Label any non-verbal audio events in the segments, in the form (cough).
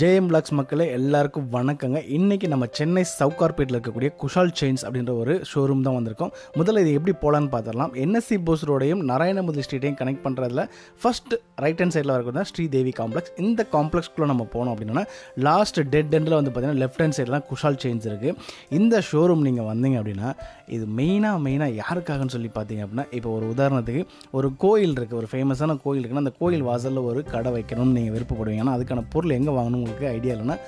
JM blocks மக்களே எல்லாருக்கும் வணக்கங்க. இன்னைக்கு நம்ம சென்னை சவுகார்பேட்டில் இருக்கக்கூடிய குஷால் செயின்ஸ் அப்படின்ற ஒரு ஷோரூம் தான் வந்திருக்கோம். முதல்ல இது எப்படி போகலான்னு பார்த்துடலாம். என்எஸ்சி போஸ் ரோடையும் நாராயணமுதி ஸ்ட்ரீட்டையும் கனெக்ட் பண்ணுறதுல ஃபர்ஸ்ட் ரைட் ஹேண்ட் சைடில் இருக்கிறது தான் ஸ்ரீதேவி காம்ப்ளெக்ஸ் இந்த காம்ப்ளெக்ஸ்க்குள்ளே நம்ம போனோம் அப்படின்னா லாஸ்ட் டெட் எண்டில் வந்து பார்த்தீங்கன்னா லெஃப்ட் ஹேண்ட் சைடில் தான் குஷால் செயின்ஸ் இருக்குது இந்த ஷோரூம் நீங்கள் வந்தீங்க அப்படின்னா இது மெயினாக மெயினாக யாருக்காகன்னு சொல்லி பார்த்தீங்க அப்படின்னா இப்போ ஒரு உதாரணத்துக்கு ஒரு கோயில் இருக்குது ஒரு ஃபேமஸான கோயில் இருக்குன்னா அந்த கோயில் வாசலில் ஒரு கடை வைக்கணும்னு நீங்கள் விருப்பப்படுவீங்க. ஆனால் அதுக்கான பொருள் எங்கே வாங்கணும் உங்களுக்கு ஐடியா இல்லைன்னா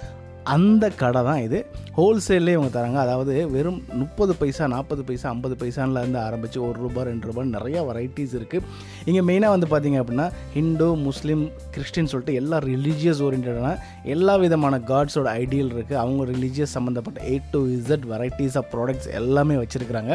அந்த கடை தான் இது. ஹோல்சேல்லே இவங்க தராங்க. அதாவது வெறும் முப்பது பைசா நாற்பது பைசா ஐம்பது பைசான்லேருந்து ஆரம்பித்து ஒரு ரூபா ரெண்டு ரூபா நிறையா வெரைட்டிஸ் இருக்குது இங்கே மெயினாக வந்து பார்த்தீங்க அப்படின்னா ஹிந்து முஸ்லீம் கிறிஸ்டின் சொல்லிட்டு எல்லா ரிலீஜியஸ் ஓரியன்டான எல்லா விதமான காட்ஸோட ஐடியல் இருக்குது அவங்க ரிலீஜியஸ் சம்மந்தப்பட்ட A to Z varieties of products எல்லாமே வச்சுருக்கிறாங்க.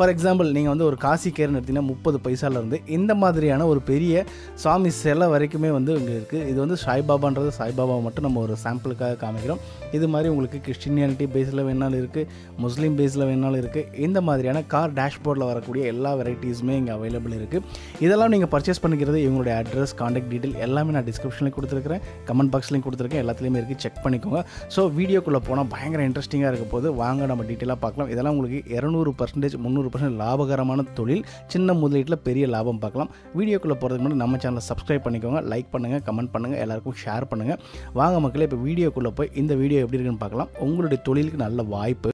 ஃபார் எக்ஸாம்பிள் நீங்கள் வந்து ஒரு காசி கேர்னு எடுத்தீங்கன்னா முப்பது பைசாலேருந்து இந்த மாதிரியான ஒரு பெரிய சாமி சிலை வரைக்குமே வந்து இங்கே இருக்குது இது வந்து சாய்பாபான்றது சாய்பாபா மட்டும் நம்ம ஒரு சாம்பிளுக்காக காமிக்கிறோம். இது மாதிரி உங்களுக்கு கிறிஸ்டினியானிட்டி பேஸில் வேணாலும் இருக்குது முஸ்லீம் பேஸில் வேணாலும் இருக்குது இந்த மாதிரியான கார் டேஷ்போர்டில் வரக்கூடிய எல்லா வெரைட்டிஸுமே இங்கே அவைலபிள் இருக்குது இதெல்லாம் நீங்கள் பர்ச்சேஸ் பண்ணிக்கிறது இவங்களுடைய அட்ரஸ் காண்டாக்ட் டீட்டெயில் எல்லாமே நான் டிஸ்கிரிப்ஷனில் கொடுத்துருக்கிறேன். கமெண்ட் பாக்ஸ்லையும் கொடுத்துருக்கேன். எல்லாத்துலேயுமே இருக்குது செக் பண்ணிக்கோங்க. ஸோ வீடியோக்குள்ளே போனால் பயங்கர இன்ட்ரெஸ்டிங்காக இருக்க போது வாங்க நம்ம டீட்டெயிலாக பார்க்கலாம். இதெல்லாம் உங்களுக்கு இரநூறு பர்சன்டேஜ் முந்நூறு பர்சன்ட் லாபகரமான தொழில் சின்ன முதலீட்டில் பெரிய லாபம் பார்க்கலாம். வீடியோக்குள்ளே போகிறதுக்கு முன்னாடி நம்ம சேனலை சப்ஸ்கிரைப் பண்ணிக்கோங்க லைக் பண்ணுங்கள் கமெண்ட் பண்ணுங்கள் எல்லாருக்கும் ஷேர் பண்ணுங்கள் வாங்க மக்களே இப்போ வீடியோக்குள்ளே போய் இந்த வீடியோ எப்படி இருக்குன்னு பார்க்கலாம். உங்களுடைய தொழிலுக்கு நல்ல வாய்ப்பு.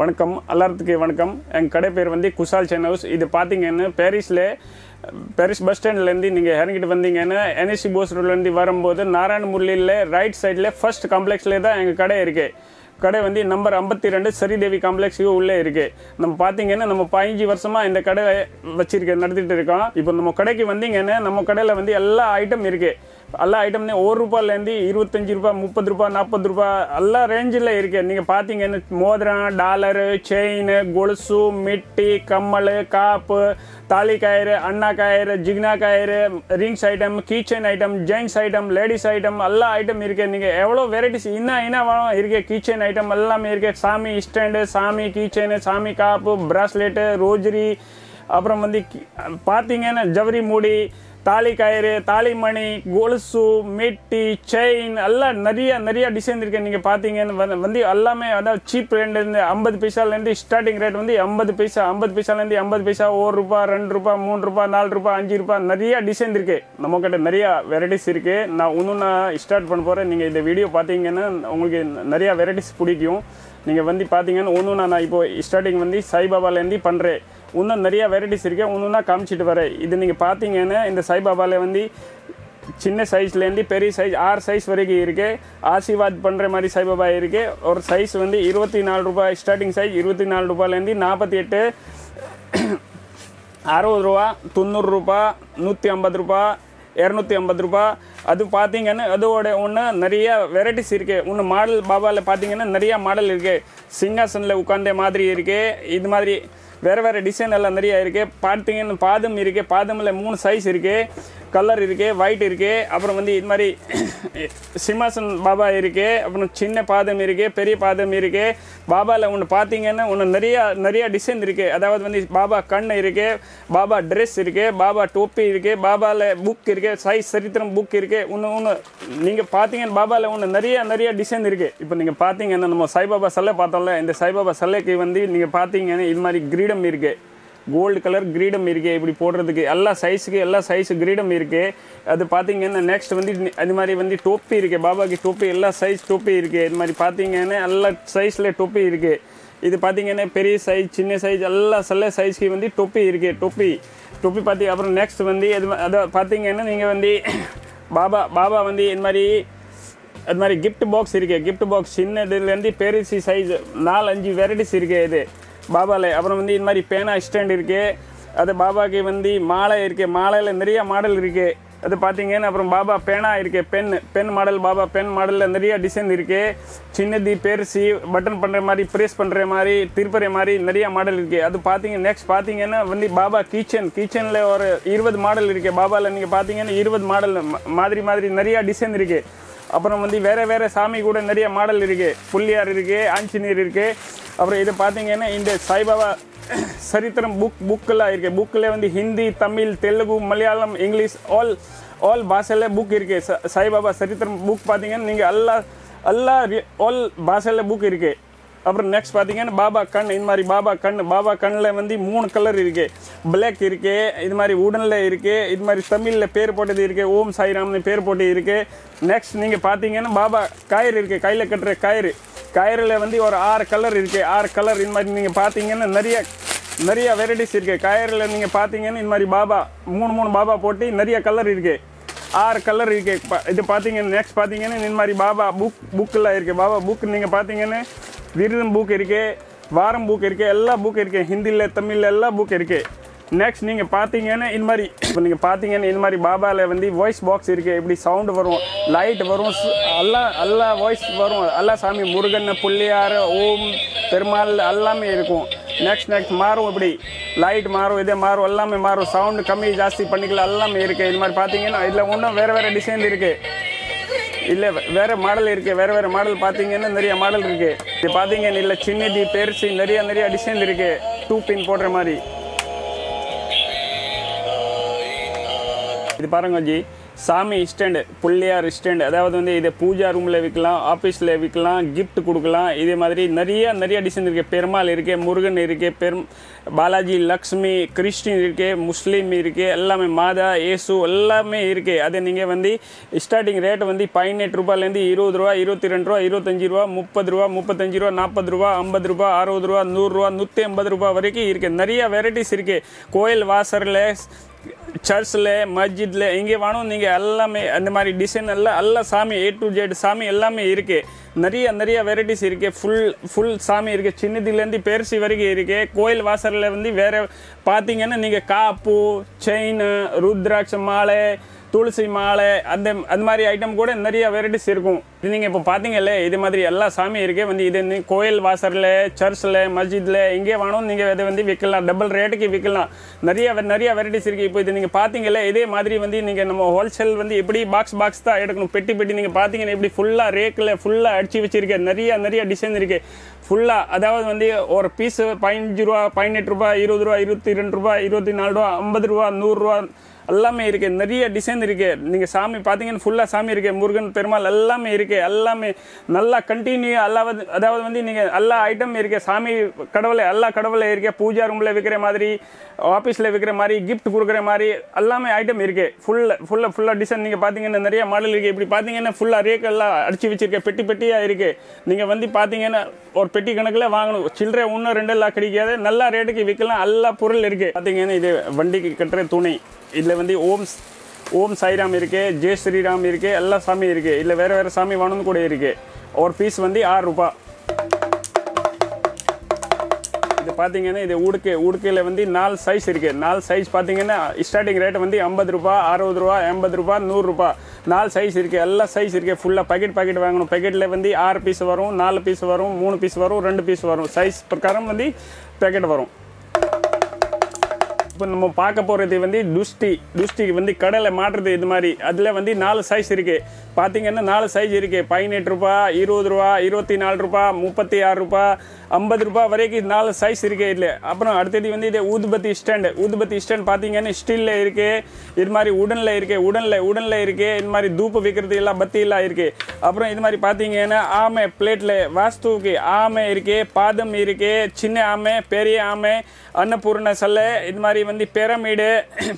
வணக்கம் எல்லாத்துக்கு வணக்கம். எங்கள் கடை பேர் வந்து குஷால் சென் ஹவுஸ் இது பார்த்தீங்கன்னு பாரிஸில் பாரிஸ் பஸ் ஸ்டாண்ட்லேருந்து நீங்கள் இறங்கிட்டு வந்தீங்கன்னா என்எஸ்சி போஸ் ரோட்லேருந்து வரும்போது நாராயணமுரளியில் ரைட் சைடில் ஃபர்ஸ்ட் காம்ப்ளெக்ஸ்லேயே தான் எங்கள் கடை இருக்குது கடை வந்து நம்பர் ஐம்பத்தி ரெண்டு சரிதேவி காம்ப்ளெக்ஸுக்கு உள்ளே இருக்குது நம்ம பார்த்தீங்கன்னா நம்ம பதினஞ்சு வருஷமாக இந்த கடை வச்சிருக்க நடத்திட்டு இருக்கோம். இப்போ நம்ம கடைக்கு வந்தீங்கன்னா நம்ம கடையில் வந்து எல்லா ஐட்டம் இருக்குது எல்லா ஐட்டம்னு ஒரு ரூபாயிலேருந்து இருபத்தஞ்சி ரூபா முப்பது ரூபா நாற்பது ரூபா எல்லா ரேஞ்சில் இருக்கு. நீங்கள் பார்த்தீங்கன்னா மோதிரம் டாலரு செயின் கொலுசு மிட்டி கம்மல் காப்பு தாலி கயிறு அண்ணா கயிறு ஜிக்னா கயிறு rings item kitchen item gents item ladies item எல்லா ஐட்டம் இருக்கு. நீங்கள் எவ்வளோ வெரைட்டிஸ் இன்னும் என்ன வேணும் இருக்கு. கீச்சன் ஐட்டம் எல்லாமே இருக்கு. சாமி ஸ்டாண்டு சாமி கீச்சனு சாமி காப்பு பிராஸ்லெட்டு ரோஜரி அப்புறம் வந்து பார்த்தீங்கன்னா ஜவரி மூடி தாலி கயிறு தாலிமணி கொலுசு மிட்டி செயின் எல்லாம் நிறைய நிறைய டிசைன் இருக்குது நீங்கள் பார்த்தீங்கன்னு வந்து வந்து எல்லாமே அதாவது சீப் ரேட்லேருந்து ஐம்பது பைசாலேருந்து ஸ்டார்டிங் ரேட் வந்து ஐம்பது பைசா ஐம்பது பைசாலேருந்து ஐம்பது பைசா ஒரு ரூபா ரெண்டு ரூபா மூணு ரூபா நாலு ரூபா அஞ்சு ரூபா நிறைய டிசைன் இருக்குது நம்மக்கிட்ட நிறையா நிறைய வெரைட்டிஸ் இருக்குது நான் இன்னும் நான் ஸ்டார்ட் பண்ண போகிறேன் நீங்கள் இந்த வீடியோ பார்த்தீங்கன்னா உங்களுக்கு நிறையா வெரைட்டிஸ் பிடிக்கும். நீங்கள் வந்து பார்த்தீங்கன்னா ஒன்று நான் இப்போ ஸ்டார்டிங் வந்து சாய்பாபாலேருந்து பண்ணுறேன் இன்னும் நிறைய வெரைட்டிஸ் இருக்குது ஒன்று நான் காமிச்சிட்டு வரேன். இது நீங்கள் பார்த்தீங்கன்னா இந்த சாய்பாபாவில் வந்து சின்ன சைஸ்லேருந்து பெரிய சைஸ் ஆறு சைஸ் வரைக்கும் இருக்குது ஆசீர்வாத் பண்ணுற மாதிரி சாய்பாபா இருக்குது ஒரு சைஸ் வந்து இருபத்தி நாலு ரூபாய் ஸ்டார்டிங் சைஸ் இருபத்தி நாலு ரூபாயிலேருந்து நாற்பத்தி எட்டு அறுபது ரூபா தொண்ணூறு ரூபா நூற்றி ஐம்பது ரூபா இரநூத்தி ஐம்பது ரூபா. அது பார்த்தீங்கன்னா அதோட ஒன்று நிறைய வெரைட்டிஸ் இருக்குது ஒன்று மாடல் பாபாவில் பார்த்தீங்கன்னா நிறைய மாடல் இருக்குது சிங்காசனில் உட்காந்த மாதிரி இருக்குது இது மாதிரி வேறு வேறு டிசைன் எல்லாம் நிறைய இருக்குது பார்த்தீங்கன்னா பாதம் இருக்குது பாதமில் மூணு சைஸ் இருக்குது கலர் இருக்குது ஒயிட் இருக்குது அப்புறம் வந்து இது மாதிரி சிம்மாசன் பாபா இருக்குது அப்புறம் சின்ன பாதம் இருக்குது பெரிய பாதம் இருக்குது பாபாவில் ஒன்று பார்த்தீங்கன்னா ஒன்று நிறையா நிறையா டிசைன் இருக்குது அதாவது வந்து பாபா கண் இருக்குது பாபா ட்ரெஸ் இருக்குது பாபா டோப்பி இருக்குது பாபாவில் புக் இருக்குது சாய் சரித்திரம் புக் இருக்குது ஒன்று ஒன்று நீங்கள் பார்த்தீங்கன்னா பாபாவில் ஒன்று நிறைய நிறைய டிசைன் இருக்குது இப்போ நீங்கள் பார்த்தீங்கன்னா நம்ம சாய்பாபா சிலை பார்த்தோம்ல இந்த சாய்பாபா சிலைக்கு வந்து நீங்கள் பார்த்தீங்கன்னா இது மாதிரி கிரீடம் இருக்குது கோல்டு கலர் கிரீடம் இருக்குது இப்படி போடுறதுக்கு எல்லா சைஸுக்கு எல்லா சைஸு கிரீடம் இருக்குது அது பார்த்தீங்கன்னா நெக்ஸ்ட் வந்து அது மாதிரி வந்து டோப்பி இருக்குது பாபாக்கு டோப்பி எல்லா சைஸ் டோப்பி இருக்குது இது மாதிரி பார்த்தீங்கன்னா எல்லா சைஸில் டோப்பி இருக்குது இது பார்த்தீங்கன்னா பெரிய சைஸ் சின்ன சைஸ் எல்லா சில சைஸ்க்கு வந்து டொப்பி இருக்குது டொப்பி டொப்பி பார்த்தி அப்புறம் நெக்ஸ்ட் வந்து அது அதை பார்த்தீங்கன்னா நீங்கள் வந்து பாபா பாபா வந்து இது மாதிரி அது மாதிரி கிஃப்ட் பாக்ஸ் இருக்குது கிஃப்ட் பாக்ஸ் சின்னதுலேருந்து பெருசு சைஸ் நாலு அஞ்சு வெரைட்டிஸ் இருக்குது இது. பாபாலே அப்புறம் வந்து இது மாதிரி பேனா ஸ்டாண்ட் இருக்குது அது பாபாக்கு வந்து மாலை இருக்குது மாலையில் நிறைய மாடல் இருக்குது அது பார்த்தீங்கன்னா அப்புறம் பாபா பேனா இருக்கு. Pen pen model Baba pen மாடலில் நிறைய டிசைன் இருக்குது சின்னது பெருசு பட்டன் பண்ணுற மாதிரி ப்ரெஸ் பண்ணுற மாதிரி திருப்புற மாதிரி நிறைய மாடல் இருக்குது அது பார்த்தீங்க நெக்ஸ்ட் பார்த்தீங்கன்னா வந்து பாபா கிச்சன் கிச்சனில் ஒரு இருபது மாடல் இருக்குது பாபாவில் நீங்கள் பார்த்தீங்கன்னா இருபது மாடல் மாதிரி மாதிரி நிறையா டிசைன் இருக்குது அப்புறம் வந்து வேறு வேறு சாமி கூட நிறைய மாடல் இருக்குது புள்ளியார் இருக்குது ஆஞ்சநேயர் இருக்குது அப்புறம் இது பார்த்திங்கன்னா இந்த சாய்பாபா சரித்திரம் புக் புக்கெல்லாம் இருக்குது புக்கில் வந்து Hindi Tamil Telugu Malayalam English all all பாஷையில் புக் இருக்குது ச- சாய்பாபா சரித்திரம் புக் பார்த்தீங்கன்னா நீங்கள் எல்லா எல்லா ஆல் பாஷையில் புக் இருக்குது அப்புறம் நெக்ஸ்ட் பார்த்தீங்கன்னா பாபா கண் இது மாதிரி பாபா கண். பாபா கண்ணில் வந்து மூணு கலர் இருக்கு. பிளாக் இருக்கு இது மாதிரி உடனில் இருக்கு இது மாதிரி தமிழில் பேர் போட்டது இருக்கு ஓம் சாய்ராம்னு பேர் போட்டு இருக்கு. நெக்ஸ்ட் நீங்கள் பார்த்தீங்கன்னா பாபா கயிறு இருக்கு கையில் கட்டுற கயிறு. கயிறில் வந்து ஒரு ஆறு கலர் இருக்கு. ஆறு கலர் இது மாதிரி நீங்கள் பார்த்தீங்கன்னா நிறைய நிறைய வெரைட்டிஸ் இருக்கு. கயிறில் நீங்கள் பார்த்தீங்கன்னா இது மாதிரி பாபா மூணு மூணு பாபா போட்டு நிறைய கலர் இருக்கு. ஆறு கலர் இருக்கு. இது பார்த்தீங்கன்னா நெக்ஸ்ட் பார்த்தீங்கன்னா இந்த மாதிரி பாபா புக் புக்கில் இருக்கு. பாபா புக் நீங்கள் பார்த்தீங்கன்னா விருதம் புக் இருக்குது வாரம் புக் இருக்குது எல்லா புக் இருக்குது ஹிந்தியில் தமிழில் எல்லா புக் இருக்குது நெக்ஸ்ட் நீங்கள் பார்த்தீங்கன்னா இந்த மாதிரி இப்போ நீங்கள் பார்த்தீங்கன்னா இந்த மாதிரி பாபாவில் வந்து வாய்ஸ் பாக்ஸ் இருக்குது இப்படி சவுண்டு வரும் லைட் வரும் எல்லாம் எல்லா எல்லா வாய்ஸ் வரும். எல்லா சாமி முருகன் புள்ளியார் ஓம் பெருமாள் எல்லாமே இருக்கும். நெக்ஸ்ட் நெக்ஸ்ட் மாறும் இப்படி லைட் மாறும் இதே மாறும் எல்லாமே மாறும். சவுண்டு கம்மி ஜாஸ்தி பண்ணிக்கலாம் எல்லாமே இருக்குது இது மாதிரி பார்த்தீங்கன்னா இதில் ஒன்றும் வேறு வேறு டிசைன் இருக்குது இல்லை வேற மாடல் இருக்கு. வேற வேற மாடல் பார்த்தீங்கன்னா நிறைய மாடல் இருக்கு. இது பார்த்தீங்கன்னா இல்லை சின்னதி பெருசு நிறைய நிறைய டிசைன் இருக்கு. டூ பின் போடுற மாதிரி. இது பாருங்க ஜி. சாமி ஸ்டாண்டு புள்ளியார் ஸ்டாண்டு அதாவது வந்து இதை பூஜா ரூமில் விற்கலாம் ஆஃபீஸில் விற்கலாம் கிஃப்ட் கொடுக்கலாம். இதே மாதிரி நிறைய நிறைய டிசைன் இருக்குது பெருமாள் இருக்கு முருகன் இருக்கு பெரும் பாலாஜி லக்ஷ்மி கிறிஸ்டின் இருக்கு முஸ்லீம் இருக்கு எல்லாமே மாதா இயேசு எல்லாமே இருக்கு. அது நீங்கள் வந்து ஸ்டார்டிங் ரேட் வந்து பதினெட்டு ரூபாயிலேருந்து இருபது ரூபா இருபத்தி ரெண்டு ரூபா இருபத்தஞ்சி ரூபா முப்பது ரூபா முப்பத்தஞ்சு ரூபா நாற்பது ரூபா ஐம்பது ரூபா அறுபது ரூபா நூறுரூவா நூற்றி ஐம்பது ரூபா வரைக்கும் இருக்குது நிறைய வெரைட்டிஸ் இருக்குது கோயில் வாசரில் சர்ச்சில் மஸ்ஜித்தில் எங்கே வேணும் நீங்கள் எல்லாமே அந்த மாதிரி டிசைன் எல்லாம் எல்லா சாமி ஏ டு ஜெட் சாமி எல்லாமே இருக்குது நிறைய நிறைய வெரைட்டிஸ் இருக்குது ஃபுல் ஃபுல் சாமி இருக்குது சின்னதுலேருந்து பேர்சி வரைக்கும் இருக்குது கோயில் வாசலில் வந்து வேறு பார்த்தீங்கன்னா நீங்கள் காப்பு செயின் ருத்ராட்ச மாலை துளசி மாலை அந்த அந்த மாதிரி ஐட்டம் கூட நிறைய வெரைட்டிஸ் இருக்கும். இது நீங்கள் இப்போ பார்த்தீங்கல்ல இது மாதிரி எல்லா சாமி இருக்கே. வந்து இது வந்து கோயில் வாசலில் சர்ச்சில் மஸ்ஜிதில் எங்கே வேணும் நீங்கள் இதை வந்து விற்கலாம். டபுள் ரேட்டுக்கு விற்கலாம். நிறைய நிறைய வெரைட்டிஸ் இருக்குது இப்போ இது நீங்கள் பார்த்தீங்கல்ல இதே மாதிரி வந்து நீங்கள் நம்ம ஹோல்சேல் வந்து எப்படி பாக்ஸ் பாக்ஸ் தான் எடுக்கணும். பெட்டி பெட்டி நீங்கள் பார்த்தீங்கன்னா எப்படி ஃபுல்லாக ரேக்கில் ஃபுல்லாக அடிச்சு வச்சுருக்கேன் நிறைய நிறைய டிசைன் இருக்குது ஃபுல்லாக அதாவது வந்து ஒரு பீஸ் பதினஞ்சு ரூபா பதினெட்டு ரூபா இருபது ரூபா இருபத்தி ரெண்டு ரூபா இருபத்தி நாலு ரூபா ஐம்பது ரூபா நூறுரூவா எல்லாமே இருக்குது நிறைய டிசைன் இருக்குது நீங்கள் சாமி பார்த்தீங்கன்னா ஃபுல்லாக சாமி இருக்குது முருகன் பெருமாள் எல்லாமே இருக்குது எல்லாமே நல்லா கண்டினியூ அல்லாவது அதாவது வந்து நீங்கள் எல்லா ஐட்டம் இருக்குது சாமி கடவுளை எல்லா கடவுளை இருக்குது பூஜா ரூமில் விற்கிற மாதிரி ஆஃபீஸில் விற்கிற மாதிரி கிஃப்ட் கொடுக்குற மாதிரி எல்லாமே ஐட்டம் இருக்குது ஃபுல்ல ஃபுல்லாக ஃபுல்லாக டிசைன் நீங்கள் பார்த்தீங்கன்னா நிறைய மாடல் இருக்குது இப்படி பார்த்தீங்கன்னா ஃபுல்லாக ரேக்கெல்லாம் அடிச்சு வச்சிருக்க. பெட்டி பெட்டியாக இருக்குது நீங்கள் வந்து பார்த்தீங்கன்னா ஒரு பெட்டி கணக்கில் வாங்கணும். சில்லறை ஒன்று ரெண்டு எல்லாம் கிடைக்காது. நல்லா ரேட்டுக்கு விற்கலாம் எல்லா பொருள் இருக்குது பார்த்தீங்கன்னா இது வண்டிக்கு கட்டுற துணை. இதில் வந்து ஓம் ஓம் சாய்ராம் இருக்குது ஜெய் ஸ்ரீராம் இருக்குது எல்லா சாமி இருக்குது இல்லை வேறு வேறு சாமி வேணும்னு கூட இருக்குது ஒரு பீஸ் வந்து ஆறு ரூபா. இது பார்த்தீங்கன்னா இது உடுக்கு உடுக்கையில் வந்து நாலு சைஸ் இருக்குது நாலு சைஸ் பார்த்தீங்கன்னா ஸ்டார்டிங் ரேட் வந்து ஐம்பது ரூபா அறுபது ரூபா எண்பது ரூபா நூறுரூபா நாலு சைஸ் இருக்குது எல்லா சைஸ் இருக்குது ஃபுல்லாக பாக்கெட் பாக்கெட் வாங்கணும். பாக்கெட்டில் வந்து ஆறு பீஸ் வரும் நாலு பீஸ் வரும் மூணு பீஸ் வரும் ரெண்டு பீஸ் வரும். சைஸ் பிரகாரம் வந்து பேக்கெட் வரும். இப்போ நம்ம பார்க்க போகிறது வந்து துஷ்டி. டுஸ்டிக்கு வந்து கடலை மாட்டுறது இது மாதிரி. அதில் வந்து நாலு சைஸ் இருக்குது பார்த்தீங்கன்னா நாலு சைஸ் இருக்குது பதினெட்டு ரூபா இருபது ரூபா இருபத்தி நாலு ரூபா முப்பத்தி ஆறு ரூபா ஐம்பது ரூபா வரைக்கும் நாலு சைஸ் இருக்குது இதில். அப்புறம் அடுத்தது வந்து இது ஊதுபத்தி ஸ்டாண்டு ஊதுபத்தி ஸ்டாண்ட் பார்த்தீங்கன்னா ஸ்டீலில் இருக்குது இது மாதிரி உடனில் இருக்குது உடனில் உடனில் இருக்குது இது மாதிரி தூப்பு விற்கிறது எல்லாம் பத்தி எல்லாம் இருக்குது அப்புறம் இது மாதிரி பார்த்தீங்கன்னா ஆமை பிளேட்டில் வாஸ்துவுக்கு ஆமை இருக்குது பாதம் இருக்குது சின்ன ஆமை பெரிய ஆமை அன்னபூர்ண சல்லை இது மாதிரி வந்து பிரமிடு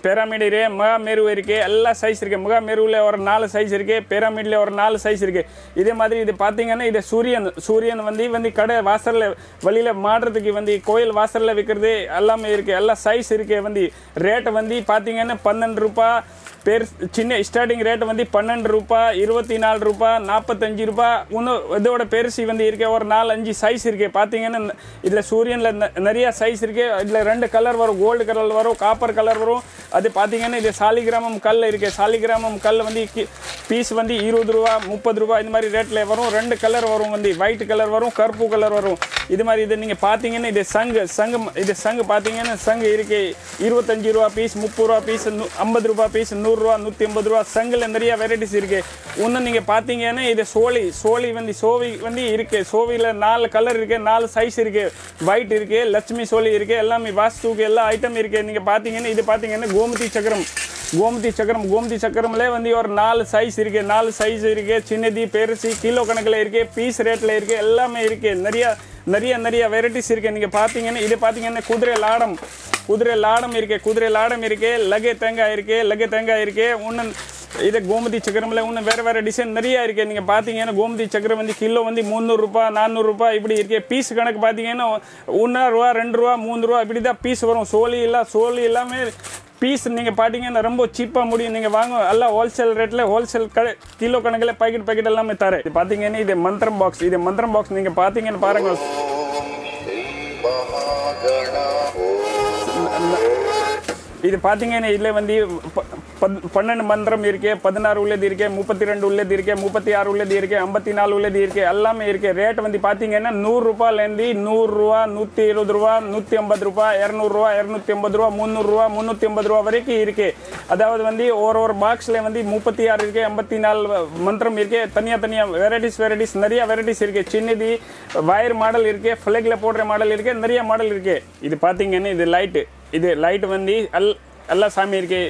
பிரமிடு இருக்கு முகாமெருவு இருக்குது எல்லா சைஸ் இருக்குது முகாமெருவில் ஒரு நாலு சைஸ் இருக்குது பிரமிடில் ஒரு நாலு சைஸ் இருக்குது இதே மாதிரி இது பார்த்தீங்கன்னா இது சூரியன் சூரியன் வந்து வந்து கடை வாசலில் வழியில் மாடுறதுக்கு வந்து கோயில் வாசலில் விற்கிறது எல்லாமே இருக்குது எல்லா சைஸ் இருக்குது வந்து ரேட்டு வந்து பார்த்தீங்கன்னா பன்னெண்டு ரூபாய் பேர் சின்ன ஸ்டார்டிங் ரேட் வந்து பன்னெண்டு ரூபாய் இருபத்தி நாலு ரூபா நாற்பத்தஞ்சு ரூபாய் இன்னும் இதோட பெருசு வந்து இருக்கு ஒரு நாலு அஞ்சு சைஸ் இருக்கு. பார்த்தீங்கன்னா இதில் சூரியனில் நிறையா சைஸ் இருக்கு. இதில் ரெண்டு கலர் வரும். கோல்டு கலர் வரும் காப்பர் கலர் வரும். அது பார்த்தீங்கன்னா இது சாலிகிராமம் கல் இருக்கு. சாலிகிராமம் கல் வந்து பீஸ் வந்து இருபது ரூபா முப்பது ரூபா இந்த மாதிரி ரேட்டில் வரும். ரெண்டு கலர் வரும் வந்து. ஒயிட் கலர் வரும் கருப்பு கலர் வரும். இது மாதிரி இது நீங்கள் பார்த்தீங்கன்னா இது சங்கு சங்கு இது சங்கு பார்த்தீங்கன்னா சங்கு இருக்கு. இருபத்தஞ்சு ரூபா பீஸ் முப்பது ரூபா பீஸ் ஐம்பது ரூபா பீஸ் நூறுரூவா நூற்றி ஐம்பது ரூபா சங்கில் நிறைய வெரைட்டிஸ் இருக்கு. இன்னும் நீங்கள் பார்த்தீங்கன்னா இது சோழி சோழி வந்து சோவி வந்து இருக்குது சோவியில் நாலு கலர் இருக்கு நாலு சைஸ் இருக்கு. ஒயிட் இருக்குது லட்சுமி சோழி இருக்கு எல்லாமே வாஸ்துக்கு எல்லா ஐட்டம் இருக்குது நீங்கள் பார்த்தீங்கன்னா இது பார்த்தீங்கன்னா கோமதி சக்கரம். கோமதி சக்கரம் கோமதி சக்கரம்லே வந்து ஒரு நாலு சைஸ் இருக்கு. நாலு சைஸ் இருக்குது சின்னதி பெருசு கிலோ கணக்கில் இருக்குது பீஸ் ரேட்டில் இருக்குது எல்லாமே இருக்குது நிறைய நிறைய நிறைய வெரைட்டிஸ் இருக்கு. நீங்கள் பார்த்தீங்கன்னா இது பார்த்தீங்கன்னா குதிரை லாடம். குதிரை லாடம் இருக்கு குதிரை லாடம் இருக்கு லகே தேங்காய் இருக்கு லகே தேங்காய் இருக்கு ஒன்று இது கோமதி சக்கரமில் இன்னும் வேறு வேற டிசைன் நிறையா இருக்குது நீங்கள் பார்த்தீங்கன்னா கோமதி சக்கரம் வந்து கிலோ வந்து முந்நூறுரூபா நானூறுரூபா இப்படி இருக்கு. பீஸ் கணக்கு பார்த்தீங்கன்னா ஒன்றா ரூபா ரெண்டு ரூபா மூணு ரூபா இப்படி தான் பீஸ் வரும். சோழி எல்லாம் சோழி எல்லாமே பீஸ் நீங்கள் பார்த்தீங்கன்னா ரொம்ப சீப்பாக முடியும். நீங்கள் வாங்க எல்லாம் ஹோல்சேல் ரேட்டில் ஹோல்சேல் கடை கிலோ கணக்கில் பாக்கெட் பாக்கெட் எல்லாமே தரேன். இது பார்த்தீங்கன்னா இது மந்திரம் பாக்ஸ் இது மந்திரம் பாக்ஸ் நீங்கள் பார்த்தீங்கன்னு பாருங்கள் இது பார்த்தீங்கன்னா இதில் வந்து ப- பத்- பன்னெண்டு மந்திரம் இருக்கே பதினாறு உள்ளது இருக்கு முப்பத்தி ரெண்டு உள்ளது இருக்கே முப்பத்தி ஆறு உள்ளது இருக்கே ஐம்பத்தி நாலு உள்ளது இருக்கு எல்லாமே இருக்குது ரேட் வந்து பார்த்தீங்கன்னா நூறுரூபாலேருந்து நூறுரூவா நூற்றி இருபது ரூபா நூற்றி ஐம்பது ரூபா இரநூறுவா இரநூத்தி ஐம்பது ரூபா முந்நூறுரூவா முந்நூற்றி ஐம்பது ரூபா வரைக்கும் இருக்கு. அதாவது வந்து ஒரு ஒரு பாக்ஸில் வந்து முப்பத்தி ஆறு இருக்குது ஐம்பத்தி நாலு மந்திரம் இருக்குது தனியாக தனியாக வெரைட்டிஸ் வெரைட்டிஸ் நிறைய வெரைட்டிஸ் இருக்குது சின்னது வயர் மாடல் இருக்குது ஃப்ளெக்கில் போடுற மாடல் இருக்குது நிறைய மாடல் இருக்குது இது பார்த்தீங்கன்னா இது லைட்டு இது லைட் வந்து அல் எல்லா சாமி இருக்கே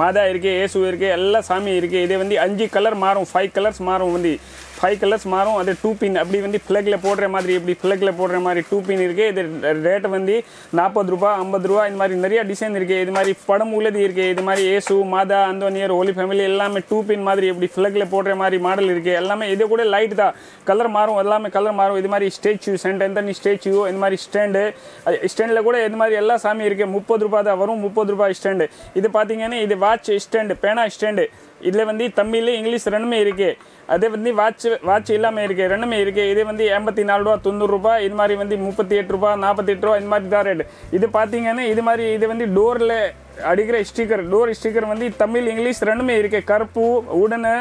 மாதா இருக்கே ஏசு இருக்கே எல்லா சாமி இருக்கே இது வந்து அஞ்சு கலர் மாறும் ஃபைவ் கலர்ஸ் மாறும் வந்து. ஃபைவ் கலர்ஸ் மாறும். அது டூ பின் அப்படி வந்து ஃப்ளக்கில் போடுற மாதிரி இப்படி ஃப்ளக்கில் போடுற மாதிரி டூ பின் இருக்குது இது ரேட் வந்து நாற்பது ரூபா ஐம்பது ரூபா இந்த மாதிரி நிறைய டிசைன் இருக்குது இது மாதிரி படம் உள்ளது இருக்குது இது மாதிரி ஏசு மாதா அந்தோனியர் ஒலி ஃபேமிலி எல்லாமே டூ பின் மாதிரி இப்படி ஃப்ளக்கில் போடுற மாதிரி மாடல் இருக்குது எல்லாமே இது கூட லைட் தான். கலர் மாறும். எல்லாமே கலர் மாறும். இது மாதிரி ஸ்டேச்சு சென்ட் எந்த ஸ்டேச்சு இந்த மாதிரி ஸ்டாண்டு ஸ்டாண்டில் கூட இது மாதிரி எல்லா சாமி இருக்குது முப்பது ரூபாய் தான் வரும். முப்பது ரூபாய் ஸ்டாண்டு இது பார்த்தீங்கன்னா இது வாட்ச் ஸ்டாண்டு பேனா ஸ்டாண்டு இதில் வந்து தமிழ் இங்கிலீஷ் ரெண்டுமே இருக்குது அதே வந்து வாட்ச் வாட்ச் இல்லாமல் இருக்கு ரெண்டுமே இருக்குது இது வந்து எண்பத்தி நாலு ரூபா தொண்ணூறுரூபா இது மாதிரி வந்து முப்பத்தி எட்டு ரூபா நாற்பத்தி எட்டு ரூபா இந்த மாதிரி தான் ரேட் இது பார்த்தீங்கன்னா இது மாதிரி இது வந்து டோரில் அடிக்கிற ஸ்டிக்கர் டோர் ஸ்டிக்கர் வந்து தமிழ் இங்கிலீஷ் ரெண்டுமே இருக்குது கருப்பு உடனே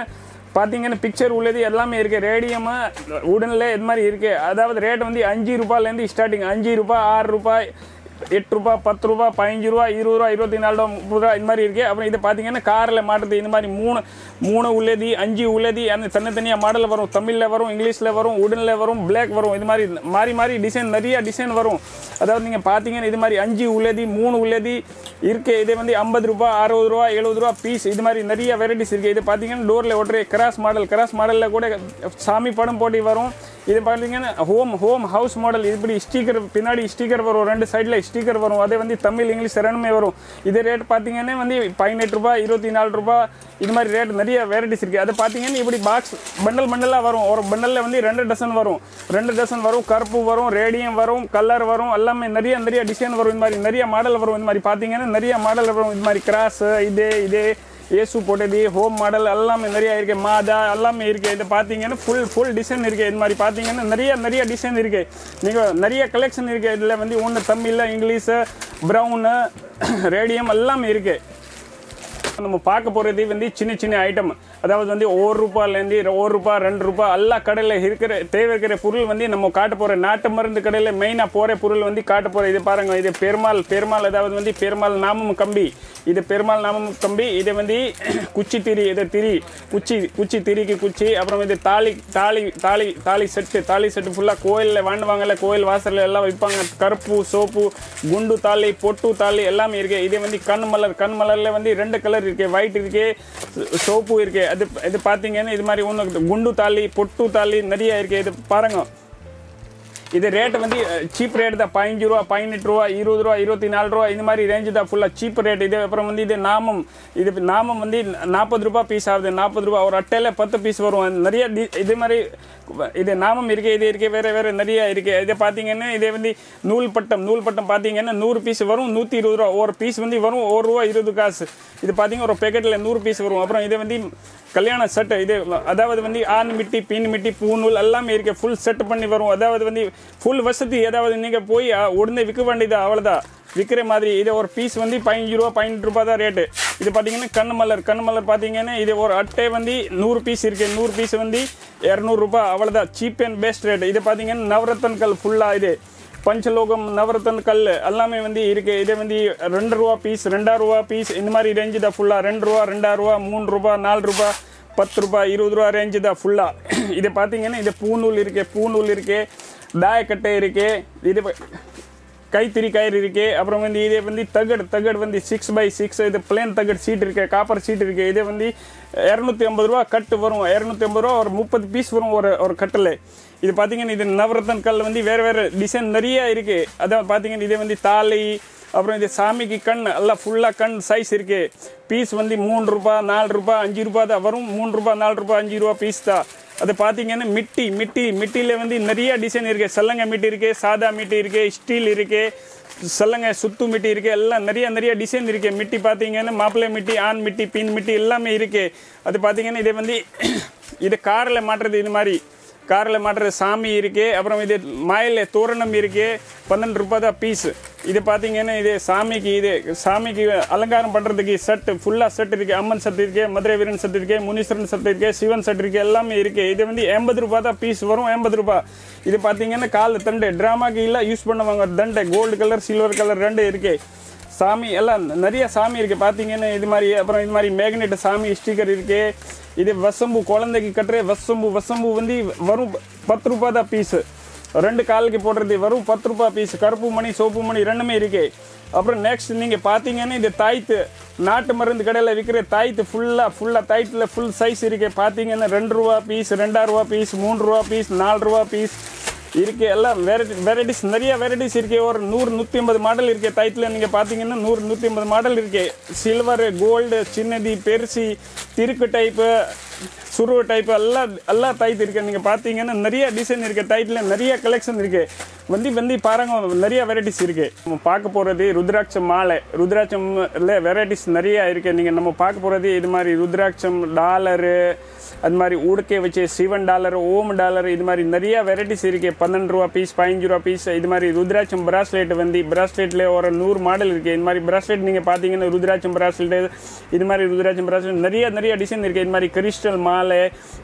பார்த்தீங்கன்னா பிக்சர் உள்ளது எல்லாமே இருக்குது ரேடியமாக உடனில் இது மாதிரி இருக்குது அதாவது ரேட் வந்து அஞ்சு ரூபாயிலேருந்து ஸ்டார்டிங் அஞ்சு ரூபாய் ஆறு ரூபாய் எட்டு ரூபா பத்து ரூபா பதினஞ்சு ரூபா இருபது ரூபா இருபத்தி நாலு ரூபா முப்பது ரூபா இந்த மாதிரி இருக்குது அப்புறம் இது பார்த்தீங்கன்னா காரில் மாட்டுறது இந்த மாதிரி மூணு மூணு உள்ளதி அஞ்சு உள்ளதி அந்த தனித்தனியாக மாடலில் வரும். தமிழில் வரும் இங்கிலீஷில் வரும் உடனில் வரும் பிளாக் வரும். இது மாதிரி மாறி மாறி டிசைன் நிறையா டிசைன் வரும். அதாவது நீங்கள் பார்த்தீங்கன்னா இது மாதிரி அஞ்சு உள்ளதி மூணு உள்ளதி இருக்குது இது வந்து ஐம்பது ரூபா அறுபது ரூபா எழுபது ரூபா பீஸ் இது மாதிரி நிறைய வெரைட்டிஸ் இருக்குது இது பார்த்தீங்கன்னா டோரில் ஓட்டுற கிராஸ் மாடல் கிராஸ் மாடலில் கூட சாமி படம் போட்டி வரும். இது பார்த்தீங்கன்னா ஹோம் ஹோம் ஹவுஸ் மாடல் இப்படி ஸ்டிக்கர் பின்னாடி ஸ்டிக்கர் வரும் ரெண்டு சைடில் ஸ்டிக்கர் வரும். அதே வந்து தமிழ் இங்கிலீஷ் ரெண்டுமே வரும். இது ரேட் பார்த்தீங்கன்னா வந்து பதினெட்டு ரூபாய் இருபத்தி நாலு ரூபாய். இது மாதிரி ரேட் நிறைய வெரைட்டிஸ் இருக்குது அது பார்த்தீங்கன்னா இப்படி பாக்ஸ் பண்டல் பண்டலாக வரும். ஒரு பண்டலில் வந்து ரெண்டு டசன் வரும். ரெண்டு டசன் வரும். கருப்பு வரும் ரேடியம் வரும் கலர் வரும். எல்லாமே நிறைய நிறைய டிசைன் வரும். இந்த மாதிரி நிறைய மாடல் வரும். இந்த மாதிரி பார்த்தீங்கன்னா நிறைய மாடல் வரும். இது மாதிரி கிராஸ் இதே இதே. ஏசு போட்டது ஹோம் மாடல் எல்லாமே நிறைய இருக்குது மாதா எல்லாமே இருக்குது இது பார்த்தீங்கன்னா ஃபுல் ஃபுல் டிசைன் இருக்குது இது மாதிரி பார்த்தீங்கன்னா நிறைய நிறைய டிசைன் இருக்குது நீங்கள் நிறைய கலெக்ஷன் இருக்குது இதில் வந்து ஒன்று தமிழில் இங்கிலீஷு ப்ரௌனு ரேடியம் (coughs) எல்லாமே இருக்குது நம்ம பார்க்க போகிறது வந்து சின்ன சின்ன ஐட்டம் அதாவது வந்து ஒரு ரூபாயிலேருந்து ஒரு ரூபாய் ரெண்டு ரூபாய் எல்லா கடையில் இருக்கிற தேவை இருக்கிற பொருள் வந்து நம்ம காட்ட போகிற நாட்டு மருந்து கடையில் மெயினாக போகிற பொருள் வந்து காட்ட போகிற இது பாருங்க இது பெருமாள் பெருமாள் அதாவது வந்து பெருமாள் நாமம் கம்பி. இது பெருமாள் நாமம் கம்பி. இது வந்து (clears throat) குச்சி திரி இது திரி குச்சி குச்சி திரிக்கு குச்சி. அப்புறம் இது தாலி தாலி தாலி தாலி செட்டு தாலி செட்டு ஃபுல்லாக கோயிலில் வாண்டுவாங்கல்ல கோயில் வாசலில் எல்லாம் வைப்பாங்க. கருப்பு சோப்பு குண்டு தாலி பொட்டு தாலி எல்லாமே இருக்குது இதே வந்து கண் மலர் கண் மலரில் வந்து ரெண்டு கலர் கலர் இருக்குது ஒயிட் இருக்குது சோப்பு இருக்குது அது இது பார்த்தீங்கன்னா இது மாதிரி ஒன்று குண்டு தாலி பொட்டு தாலி நிறைய இருக்குது இது பாருங்கள் இது ரேட் வந்து சீப் ரேட் தான். பதினஞ்சு ரூபா பதினெட்டு ரூபா இருபது ரூபா இருபத்தி நாலு ரூபா இந்த மாதிரி ரேஞ்சு தான் ஃபுல்லாக சீப் ரேட் இது அப்புறம் வந்து இது நாமம். இது நாமம் வந்து நாற்பது ரூபா பீஸ் ஆகுது. நாற்பது ரூபா ஒரு அட்டையில் பத்து பீஸ் வரும். நிறைய டி- இது மாதிரி இது நாமம் இருக்கு இது இருக்கு வேறு வேறு நிறைய இருக்குது இதை பார்த்தீங்கன்னா இதே வந்து நூல் பட்டம் நூல் பட்டம் பார்த்தீங்கன்னா நூறு பீஸ் வரும் நூற்றி இருபது ரூபா. ஒரு பீஸ் வந்து வரும் ஒரு ரூபா இருபது காசு. இது பார்த்தீங்கன்னா ஒரு பேக்கெட்டில் நூறு பீஸ் வரும். அப்புறம் இதை வந்து கல்யாண செட்டு இது அதாவது வந்து ஆண் மிட்டி பின் மிட்டி பூநூல் எல்லாமே இருக்குது ஃபுல் செட் பண்ணி வரும். அதாவது வந்து ஃபுல் வசதி அதாவது நீங்கள் போய் உடனே விற்க வேண்டியது அவ்வளோதான் விற்கிற மாதிரி இது ஒரு பீஸ் வந்து பதினஞ்சு ரூபா பதினெட்டு ரூபா தான் ரேட்டு இது பார்த்தீங்கன்னா கண் மலர் கண் மலர் பார்த்தீங்கன்னா இது ஒரு அட்டை வந்து நூறு பீஸ் இருக்குது நூறு பீஸ் வந்து இரநூறுபா அவ்வளோதான் சீப் அண்ட் பெஸ்ட் ரேட்டு இது பார்த்தீங்கன்னா நவரத்தன் கல் ஃபுல்லாக இது. பஞ்சலோகம் நவரத்தன் கல் எல்லாமே வந்து இருக்குது இதே வந்து ரெண்டு ரூபா பீஸ் ரெண்டாயிரம் ரூபா பீஸ் இந்த மாதிரி ரேஞ்சு தான் ஃபுல்லாக ரெண்டு ரூபா ரெண்டாயிரூபா மூணு ரூபா நாலு ரூபா பத்து ரூபா இருபது ரூபா ரேஞ்சு தான் ஃபுல்லாக இது பார்த்தீங்கன்னா இது பூநூல் இருக்குது பூநூல் இருக்குது தாயக்கட்டை இருக்குது இது கைத்தறி கைத்திரி கயிறு இருக்குது அப்புறம் வந்து இதே வந்து தகடு தகடு வந்து சிக்ஸ் பை சிக்ஸ் இது பிளேன் தகடு சீட் இருக்குது காப்பர் சீட் இருக்குது இதே வந்து இரநூத்தி ஐம்பது ரூபா கட்டு வரும். இரநூத்தி ஐம்பது ரூபா ஒரு முப்பது பீஸ் வரும் ஒரு ஒரு கட்டில் இது பார்த்தீங்கன்னா இது நவரத்தன் கல் வந்து வேறு வேறு டிசைன் நிறைய இருக்குது அதான் பார்த்தீங்கன்னா இதே வந்து தாலி அப்புறம் இது சாமிக்கு கண் எல்லாம் ஃபுல்லாக கண் சைஸ் இருக்குது பீஸ் வந்து மூணு ரூபா நாலு ரூபா அஞ்சு ரூபா தான் வரும். மூணு ரூபா நாலு ரூபா அஞ்சு ரூபா பீஸ் தான். அது பார்த்தீங்கன்னா மிட்டி மிட்டி மிட்டியில் வந்து நிறைய டிசைன் இருக்குது சல்லங்க மிட்டி இருக்குது சாதா மிட்டி இருக்குது ஸ்டீல் இருக்குது சல்லங்க சுத்து மிட்டி இருக்குது எல்லாம் நிறைய நிறைய டிசைன் இருக்குது மிட்டி பார்த்தீங்கன்னா மாப்பிள்ளை மிட்டி ஆண் மிட்டி பின் மிட்டி எல்லாமே இருக்குது அது பார்த்தீங்கன்னா இதை வந்து இது காரில் மாட்டுறது இது மாதிரி. காரில் மாட்டுற சாமி இருக்குது அப்புறம் இது மயில் தோரணம் இருக்குது பன்னெண்டு ரூபாய் தான் பீஸ் இது பார்த்தீங்கன்னா இது சாமிக்கு இது சாமிக்கு அலங்காரம் பண்ணுறதுக்கு செட்டு ஃபுல்லாக செட் இருக்குது அம்மன் செட் இருக்கு மதுரை வீரன் செட் இருக்கே முனீஸ்வரன் செட் இருக்கே சிவன் செட் இருக்கு எல்லாமே இருக்குது இது வந்து எண்பது ரூபா தான் பீஸ் வரும் எண்பது ரூபாய். இது பார்த்தீங்கன்னா கால் தண்டு ட்ராமாக்கு எல்லாம் யூஸ் பண்ணுவாங்க தண்டை கோல்டு கலர் சில்வர் கலர் ரெண்டு இருக்குது சாமி எல்லாம் நிறைய சாமி இருக்குது பார்த்தீங்கன்னா இது மாதிரி அப்புறம் இது மாதிரி மேக்னெட் சாமி ஸ்டிக்கர் இருக்குது இது வசம்பு குழந்தைக்கு கட்டுற வசம்பு வசம்பு வந்து வரும் பத்து ரூபாய் தான் பீஸு ரெண்டு காலுக்கு போடுறது வரும் பத்து ரூபாய் பீஸ் கருப்பு மணி சோப்பு மணி ரெண்டுமே இருக்குது அப்புறம் நெக்ஸ்ட் நீங்கள் பார்த்தீங்கன்னா இது தாய்த்து நாட்டு மருந்து கடையில் விற்கிற தாய்த்து ஃபுல்லாக ஃபுல்லாக தாய்த்தில் ஃபுல் சைஸ் இருக்குது பார்த்தீங்கன்னா ரெண்டு ரூபா பீஸ் ரெண்டாயிரம் ரூபா பீஸ் மூணு ரூபா பீஸ் நாலு ரூபா பீஸ் இருக்கு எல்லாம் வெரைட்டி வெரைட்டிஸ் நிறைய வெரைட்டிஸ் இருக்குது ஒரு நூறு நூற்றி ஐம்பது மாடல் இருக்கு. டைத்தில் நீங்கள் பார்த்தீங்கன்னா நூறு நூற்றி ஐம்பது மாடல் இருக்கு. சில்வரு கோல்டு சின்னதி பெருசி திருக்கு டைப்பு சுருவு டைப்பு எல்லாம் எல்லாம் டைத் இருக்கு. நீங்கள் பார்த்தீங்கன்னா நிறைய டிசைன் இருக்குது டைட்டில் நிறைய கலெக்ஷன் இருக்கு. வந்து வந்து பாருங்க. நிறைய வெரைட்டிஸ் இருக்குது நம்ம பார்க்க போகிறது ருத்ராட்சம் மாலை. ருத்ராட்சம்ல வெரைட்டிஸ் நிறைய இருக்குது நீங்கள் நம்ம பார்க்க போகிறது இது மாதிரி ருத்ராட்சம் டாலரு அது மாதிரி ஊடுக்கே வச்சு சிவன் டாலர் ஓம் டாலர் இது மாதிரி நிறைய வெரைட்டிஸ் இருக்குது பன்னெண்டு ரூபா பீஸ் பதினஞ்சு ரூபா பீஸ் இது மாதிரி ருத்ராட்சம் பிராஸ்லெட் வந்து பிராஸ்லெட்டில் ஒரு நூறு மாடல் இருக்குது இது மாதிரி பிராஸ்லெட் நீங்கள் பார்த்தீங்கன்னா ருத்ராட்சம் பிராஸ்லெட் இது மாதிரி ருத்ராட்சம் பிராஸ்லெட் நிறைய நிறைய டிசைன் இருக்குது இது மாதிரி கிறிஸ்டல் மாலை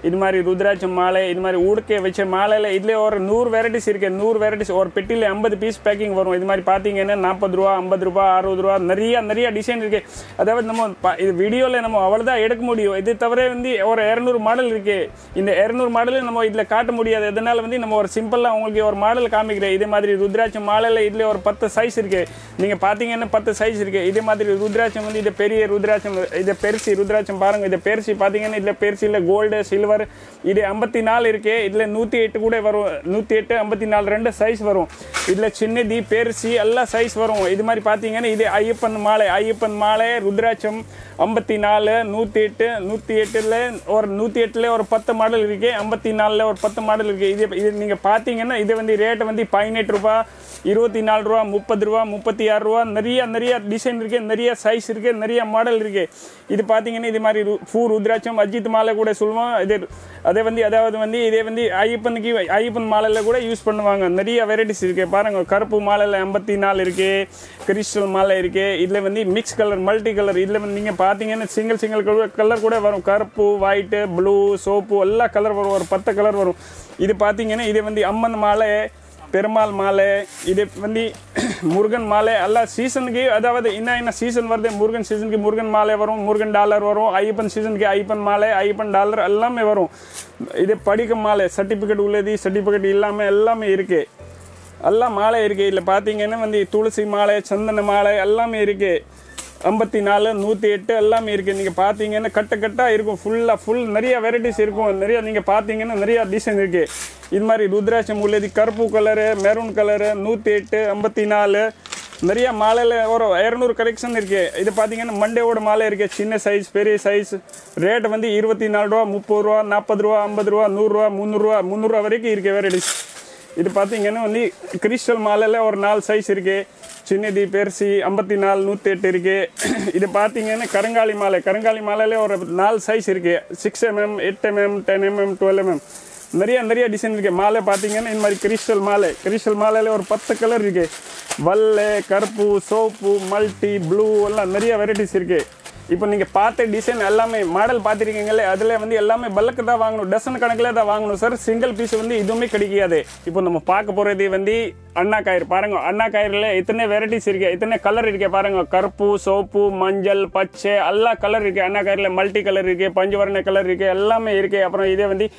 இது மாதிரி ருத்ராட்சம் மாலை இது மாதிரி ஊடுக்கே வச்ச மாலையில் இதில் ஒரு நூறு வெரைட்டிஸ் இருக்குது நூறு வெரைட்டிஸ் ஒரு பெட்டியில் ஐம்பது பீஸ் பேக்கிங் வரும். இது மாதிரி பார்த்தீங்கன்னா நாற்பது ரூபா ஐம்பது ரூபா அறுபது ரூபா நிறைய நிறைய டிசைன் இருக்குது அதாவது நம்ம இது வீடியோவில் நம்ம அவ்வளோதான் எடுக்க முடியும். இது தவிர வந்து ஒரு இரநூறு மாடல் இருக்கு. இந்த இரநூறு மாடல் நம்ம இதில் காட்ட முடியாது. எதனால் வந்து நம்ம ஒரு சிம்பிளாக உங்களுக்கு ஒரு மாடல் காமிக்கிறேன். இதே மாதிரி ருத்ராட்சம் மாடலில் இதில் ஒரு பத்து சைஸ் இருக்கு. நீங்கள் பார்த்தீங்கன்னா பத்து சைஸ் இருக்கு. இதே மாதிரி ருத்ராட்சம் வந்து இது பெரிய ருத்ராட்சம் இதை பெருசி ருத்ராட்சம் பாருங்க. இதை பெருசி பார்த்தீங்கன்னா இதில் பெருசியில் கோல்டு சில்வர் இது ஐம்பத்தி நாலு இருக்குது இதில் நூற்றி எட்டு கூட வரும். நூற்றி எட்டு ஐம்பத்தி நாலு ரெண்டு சைஸ் வரும். இதில் சின்னதி பெருசி எல்லா சைஸ் வரும். இது மாதிரி பார்த்தீங்கன்னா இது ஐயப்பன் மாலை. ஐயப்பன் மாலை ருத்ராட்சம் ஐம்பத்தி நாலு நூற்றி எட்டு நூற்றி எட்டில் ஒரு நூற்றி எட்டில் ஒரு பத்து மாடல் இருக்கு ஐம்பத்தி நாலில் ஒரு பத்து மாடல் இருக்கு. இது இது நீங்கள் பார்த்தீங்கன்னா இது வந்து ரேட்டு வந்து பதினெட்டு ரூபா இருபத்தி நாலு ரூபா முப்பது ரூபா முப்பத்தி ஆறு ரூபா நிறைய நிறைய டிசைன் இருக்கு நிறைய சைஸ் இருக்கு நிறைய மாடல் இருக்கு. இது பார்த்தீங்கன்னா இது மாதிரி ரு- பூ ருத்ராட்சம் அஜித் மாலை கூட சொல்லுவோம். இது அதே வந்து அதாவது வந்து இதே வந்து ஐயப்பனுக்கு ஐயப்பன் மாலையில் கூட யூஸ் பண்ணுவாங்க. நிறைய வெரைட்டிஸ் இருக்குது பாருங்கள் கருப்பு மாலையில் ஐம்பத்தி நாலு இருக்குது கிறிஸ்டல் மாலை இருக்குது இதில் வந்து மிக்ஸ் கலர் மல்டி கலர் இதில் வந்து நீங்கள் பார்த்தீங்கன்னா சிங்கிள் சிங்கிள் கலர் கலர் கூட வரும். கருப்பு ஒயிட்டு ப்ளூ சோப்பு எல்லா கலர் வரும். ஒரு பத்து கலர் வரும். இது பார்த்தீங்கன்னா இது வந்து அம்மன் மாலை பெருமாள் மாலை இது வந்து (clears throat) முருகன் மாலை. எல்லா சீசனுக்கு அதாவது என்ன என்ன சீசன் வருது? முருகன் சீசனுக்கு முருகன் மாலை வரும் முருகன் டாலர் வரும் ஐயப்பன் சீசனுக்கு ஐயப்பன் மாலை ஐயப்பன் டாலர் எல்லாமே வரும். இது படிக்க மாலை சர்டிஃபிகேட் உள்ளது சர்டிஃபிகேட் இல்லாமல் எல்லாமே இருக்குது எல்லாம் மாலை இருக்குது இதில் பார்த்தீங்கன்னா வந்து துளசி மாலை சந்தன மாலை எல்லாமே இருக்குது ஐம்பத்தி நாலு நூற்றி எட்டு எல்லாமே இருக்குது நீங்கள் பார்த்தீங்கன்னா கட்டு கட்டாக இருக்கும். ஃபுல்லாக ஃபுல் நிறைய வெரைட்டிஸ் இருக்கும். நிறைய நீங்கள் பார்த்தீங்கன்னா நிறையா டிசைன் இருக்குது இது மாதிரி ருத்ராட்சம் உள்ளது கருப்பு கலரு மெரூன் கலரு நூற்றி எட்டு ஐம்பத்தி நாலு நிறைய மாலையில் ஒரு இரநூறு கலெக்ஷன் இருக்குது இது பார்த்தீங்கன்னா மண்டேவோட மாலை இருக்குது சின்ன சைஸ் பெரிய சைஸ் ரேட் வந்து இருபத்தி நாலு ரூபா முப்பது ரூபா நாற்பது ரூபா ஐம்பது ரூபா நூறுரூவா முந்நூறுரூவா முந்நூறுரூவா வரைக்கும் இருக்குது வெரைட்டிஸ் இது பார்த்தீங்கன்னா வந்து கிறிஸ்டல் மாலையில் ஒரு நாலு சைஸ் இருக்குது சின்னதி பெருசி ஐம்பத்தி நாலு நூற்றி எட்டு இருக்குது இது பார்த்தீங்கன்னா கருங்காலி மாலை. கருங்காலி மாலையிலே ஒரு நாலு சைஸ் இருக்குது six MM eight MM ten MM twelve MM நிறைய நிறைய டிசைன் இருக்குது மாலை பார்த்தீங்கன்னா இந்த மாதிரி கிறிஸ்டல் மாலை. கிறிஸ்டல் மாலையில் ஒரு பத்து கலர் இருக்குது வல்லை கருப்பு சோப்பு மல்டி ப்ளூ எல்லாம் நிறைய வெரைட்டிஸ் இருக்குது இப்போ நீங்கள் பார்த்த டிசைன் எல்லாமே மாடல் பார்த்துருக்கீங்களே அதில் வந்து எல்லாமே பல்லக்கு தான் வாங்கணும். டசன் கணக்கில் தான் வாங்கணும் சார் சிங்கிள் பீஸ் வந்து எதுவுமே கிடைக்காது. இப்போ நம்ம பார்க்க போகிறது வந்து அண்ணா காயிறு. பாருங்க அண்ணா காயிறில் இத்தனை வெரைட்டிஸ் இருக்கு இத்தனை கலர் இருக்கு பாருங்க. கருப்பு சோப்பு மஞ்சள் பச்சை எல்லா கலர் இருக்கு. அண்ணா கயிறுல மல்டி கலர் இருக்கு பஞ்சவர்ண கலர் இருக்கு எல்லாமே இருக்கு. அப்புறம் இதே வந்து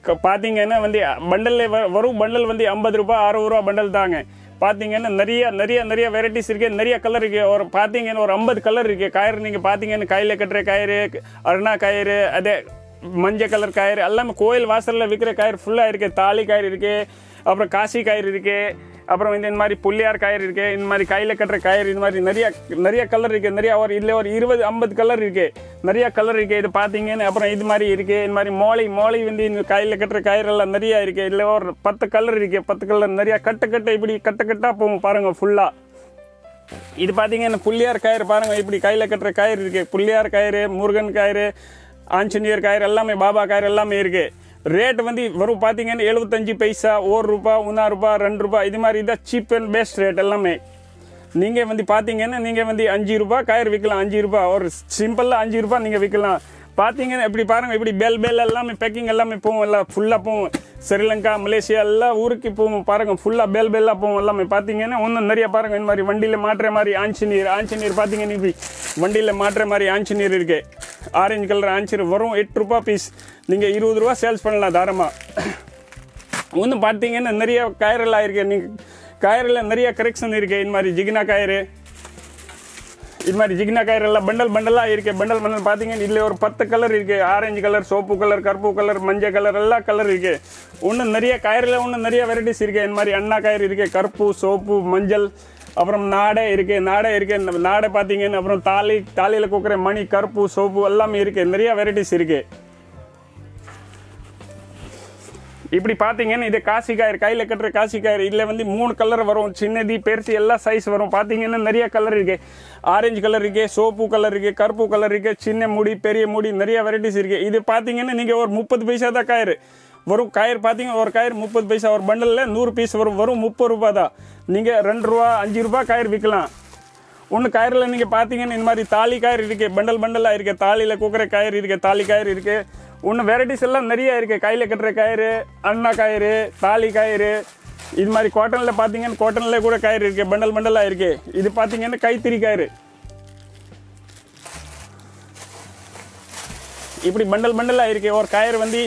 க- பார்த்தீங்கன்னா வந்து பண்டல்ல வரும் பண்டல் வந்து ஐம்பது ரூபாய் அறுபது ரூபா பண்டல் தாங்க. பார்த்தீங்கன்னா நிறைய நிறைய நிறைய வெரைட்டிஸ் இருக்கு. நிறைய கலர் இருக்கு. ஒரு பார்த்தீங்கன்னா ஒரு ஐம்பது கலர் இருக்கு. கயிறு நீங்கள் பார்த்தீங்கன்னா கையில் கட்டுற கயிறு அருணா கயிறு அதே மஞ்சள் கலர் கயிறு எல்லாமே கோயில் வாசலில் விற்கிற கயிறு ஃபுல்லாக இருக்கு. தாலி கயிறு இருக்குது அப்புறம் காசி கயிறு இருக்குது அப்புறம் வந்து இந்த மாதிரி புள்ளியார் கயிறு இருக்குது இந்த மாதிரி கையில் கட்டுற கயிறு இந்த மாதிரி நிறைய நிறைய கலர் இருக்குது நிறைய ஒரு இதில் ஒரு இருபது ஐம்பது கலர் இருக்குது நிறைய கலர் இருக்குது இது பார்த்தீங்கன்னு அப்புறம் இது மாதிரி இருக்குது இந்த மாதிரி மோளை மோளை வந்து இந்த கையில் கட்டுற கயிறெல்லாம் நிறையா இருக்குது இல்லை இதில் ஒரு பத்து கலர் இருக்குது பத்து கலர் நிறையா கட்டு கட்டு இப்படி கட்டு கட்டா போகும் பாருங்கள் ஃபுல்லாக இது பார்த்தீங்கன்னா புள்ளியார் கயிறு பாருங்கள் இப்படி கையில் கட்டுற கயிறு இருக்குது புள்ளியார் கயிறு முருகன் கயிறு ஆஞ்சநேயர் கயிறு எல்லாமே பாபா கயிறு எல்லாமே இருக்குது ரேட் வந்து வரும் பார்த்தீங்கன்னா எழுபத்தஞ்சி பைசா ஒரு ரூபா ஒன்றா ரூபா ரெண்டு ரூபா இது மாதிரி தான் சீப் அண்ட் பெஸ்ட் ரேட் எல்லாமே. நீங்கள் வந்து பார்த்தீங்கன்னா நீங்கள் வந்து அஞ்சு ரூபா காயர் விற்கலாம் அஞ்சு ரூபா. ஒரு சிம்பிளாக அஞ்சு ரூபா நீங்கள் விற்கலாம். பார்த்தீங்கன்னா இப்படி பாருங்கள் இப்படி பெல் பெல் எல்லாமே பேக்கிங் எல்லாமே போவோம் எல்லாம் ஃபுல்லாக போகும் ஸ்ரீலங்கா மலேசியா எல்லாம் ஊருக்கு போவோம் பாருங்க ஃபுல்லாக பெல் பெல்லாக போவோம் எல்லாமே. பார்த்தீங்கன்னா இன்னும் நிறைய பாருங்க இந்த மாதிரி வண்டியில் மாட்டுற மாதிரி ஆஞ்சநீர் ஆஞ்சநீர் பார்த்தீங்கன்னா இப்படி வண்டியில் மாட்டுற மாதிரி ஆஞ்சநீர் இருக்குது ஆரஞ்சு கலர் ஆன்சர் வரும். எட்டு ரூபா பீஸ் நீங்கள் இருபது ரூபா சேல்ஸ் பண்ணலாம் தாரமாக இன்னும் பார்த்தீங்கன்னா நிறைய கயிறெல்லாம் ஆயிருக்கு. நீங்கள் கயிறில் நிறைய கரெக்ஷன் இருக்குது இந்த மாதிரி ஜிகினா கயிறு. இது மாதிரி ஜிகினா காயர் எல்லாம் பண்டல் பண்டலாக இருக்கு. பண்டல் பண்டல் பார்த்தீங்கன்னா இதில் ஒரு பத்து கலர் இருக்குது ஆரஞ்சு கலர் சோப்பு கலர் கருப்பு கலர் மஞ்சள் கலர் எல்லா கலர் இருக்குது இன்னும் நிறைய கயிறுல இன்னும் நிறைய வெரைட்டிஸ் இருக்குது இந்த மாதிரி அண்ணா காயிறு இருக்குது கருப்பு சோப்பு மஞ்சள் அப்புறம் நாடை இருக்கு நாடை இருக்கு. இந்த நாடை பார்த்தீங்கன்னா அப்புறம் தாலி தாலியில் கொடுக்குற மணி கருப்பு சோப்பு எல்லாமே இருக்கு. நிறைய வெரைட்டிஸ் இருக்கு. இப்படி பார்த்தீங்கன்னா இது காசி கயிறு கையில் கட்டுற காசி கயிறு இதில் வந்து மூணு கலர் வரும். சின்னதி பெருசு எல்லா சைஸ் வரும். பார்த்தீங்கன்னா நிறைய கலர் இருக்குது ஆரஞ்சு கலர் இருக்குது சோப்பு கலர் இருக்குது கருப்பு கலர் இருக்குது சின்ன முடி பெரிய முடி நிறைய வெரைட்டிஸ் இருக்குது இது பார்த்தீங்கன்னா நீங்கள் ஒரு முப்பது பைசா தான் கயிறு வரும் கயிறு பார்த்தீங்கன்னா ஒரு கயிறு முப்பது பைசா ஒரு பண்டலில் நூறு பீஸ் வரும் வரும் முப்பது ரூபா தான். நீங்கள் ரெண்டு ரூபா அஞ்சு ரூபா கயிறு விற்கலாம் ஒன்று கயிறில் நீங்கள் பார்த்தீங்கன்னா இந்த மாதிரி தாலி கயிறு இருக்குது பண்டல் பண்டலாக இருக்குது தாலியில் கூக்குற கயிறு இருக்குது தாலி கயிறு இருக்குது ஒன்று வெரைட்டிஸ் எல்லாம் நிறைய இருக்குது கையில் கட்டுற கயிறு அண்ணா கயிறு தாலி கயிறு இது மாதிரி காட்டனில் பார்த்தீங்கன்னா காட்டனில் கூட கயிறு இருக்குது பண்டல் பண்டலாக இருக்குது இது பார்த்தீங்கன்னா கைத்திரி கயிறு இப்படி பண்டல் பண்டலாக இருக்குது ஒரு கயிறு வந்து